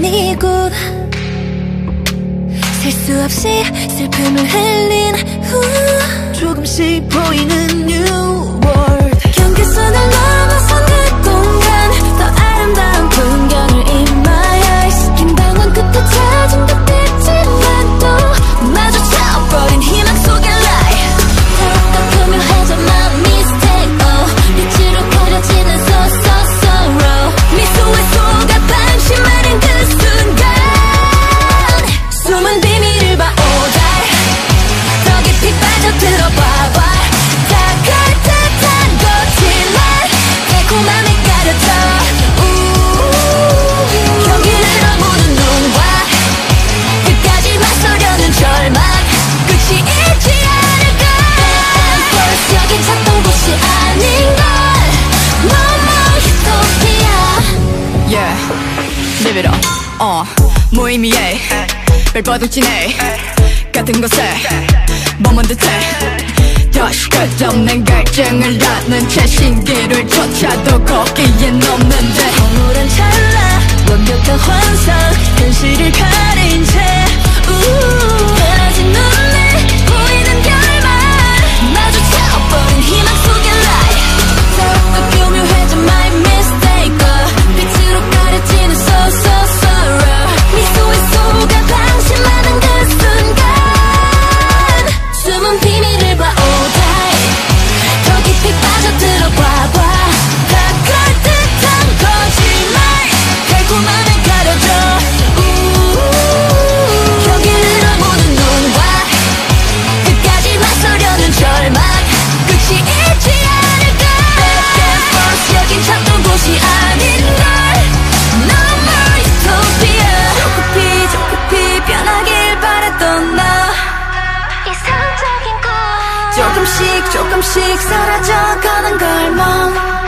아니고 셀 수 없이 슬픔을 흘린 후 조금씩 보이는 뉴 월. 무의미해 발버둥치네. 같은 곳에 머문 듯해. 다시 끝없는 갈증을 낳는 채 신기를 쫓아도 거기엔 없는데. 오늘은 조금씩 조금씩 사라져가는 걸멈